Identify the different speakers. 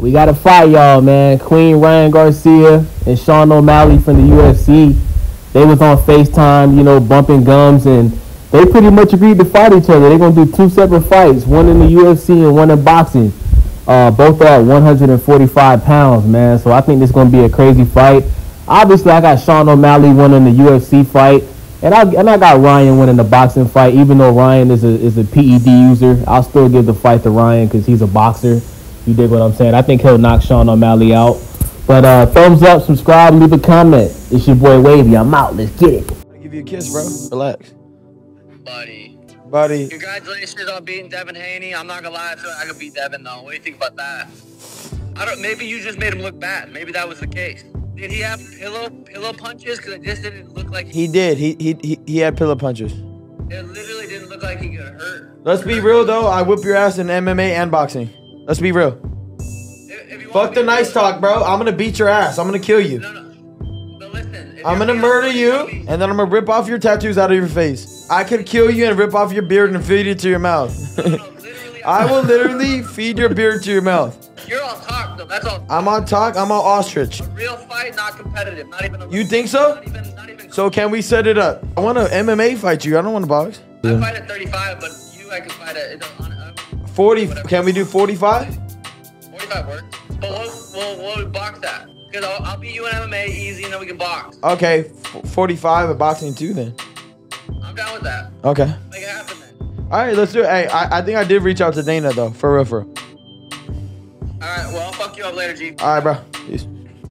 Speaker 1: We got to fight y'all, man. Queen Ryan Garcia and Sean O'Malley from the UFC. They was on FaceTime, you know, bumping gums, and they pretty much agreed to fight each other. They're gonna do two separate fights, one in the UFC and one in boxing. Uh, both are at 145 pounds, man. So I think this is gonna be a crazy fight. Obviously, I got Sean O'Malley winning the UFC fight, and I and I got Ryan winning the boxing fight. Even though Ryan is a is a PED user, I'll still give the fight to Ryan because he's a boxer. You dig what I'm saying? I think he'll knock Sean O'Malley out. But uh, thumbs up, subscribe, leave a comment. It's your boy Wavy. I'm out. Let's get it.
Speaker 2: I'll give you a kiss, bro. Relax.
Speaker 3: Buddy.
Speaker 2: Buddy.
Speaker 3: Congratulations on beating Devin Haney. I'm not gonna lie, I feel like I could beat Devin though. What do you think about that? I don't. Maybe you just made him look bad. Maybe that was the case. Did he have pillow pillow punches? Because it just didn't look like
Speaker 2: He he did. He he he, he had pillow punches.
Speaker 3: It literally didn't look like he got hurt.
Speaker 2: Let's be real though. I whip your ass in MMA and boxing. Let's be real.
Speaker 3: If, if
Speaker 2: Fuck the nice talk, bro. I'm gonna beat your ass. I'm gonna kill you.
Speaker 3: No, no. Listen.
Speaker 2: I'm gonna murder you, and then I'm gonna rip off your tattoos out of your face. I could kill you and rip off your beard and feed it to your mouth.
Speaker 3: No,
Speaker 2: I will literally feed your beard to your mouth.
Speaker 3: You're all talk though. That's all.
Speaker 2: I'm on talk. I'm on ostrich.
Speaker 3: A real fight, not competitive. Not even. A,
Speaker 2: You think so?
Speaker 3: Not even. Not even.
Speaker 2: So can we set it up? I want to MMA fight you. I don't want to box.
Speaker 3: I fight at 35, but you, I can fight at. Uh,
Speaker 2: 40. Can we do 45?
Speaker 3: 45 works. But we'll, we'll, we'll box that. Because I'll, I'll beat you in MMA easy and then we can box.
Speaker 2: Okay, f- 45 at boxing too then.
Speaker 3: I'm down with that.
Speaker 2: Okay.
Speaker 3: Make it happen then.
Speaker 2: All right, let's do it. Hey, I, I think I did reach out to Dana though, for real, for real.
Speaker 3: Alright, well, I'll fuck you up later, G.
Speaker 2: All right, bro. Peace.